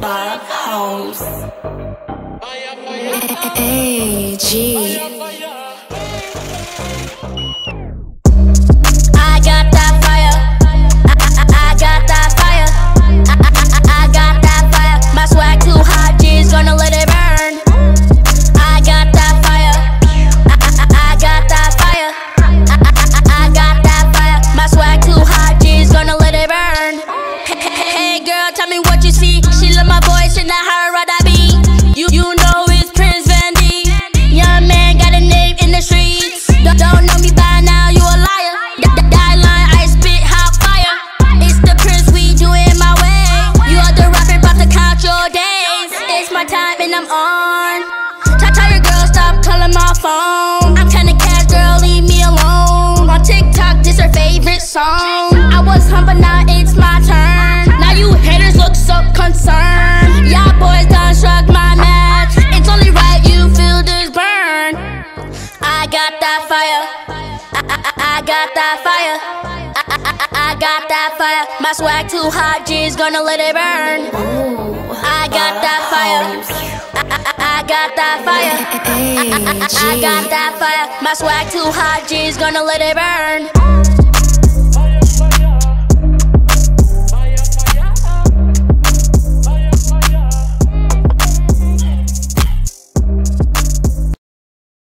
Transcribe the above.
Bob Holmes. Fire, fire. AG. See. My voice and I heard what I be. You, you know it's Prince Vendi. Young man got a name in the streets. Don't, don't know me by now, you a liar. Th- That line I spit hot fire. It's the Prince we do it my way. You are the rapper about to count your days. It's my time and I'm on. Tell tell your girl stop calling my phone. I'm kinda cash, girl, leave me alone. On TikTok, this her favorite song. I got that fire. I, I, I, got that fire. I, I, I, got that fire. My swag too hot, G's gonna let it burn. I got that fire. I, I, I, I got that fire. I, I, I, I got that fire. My swag too hot, G's gonna let it burn.